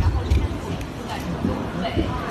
然后现在就是在做准。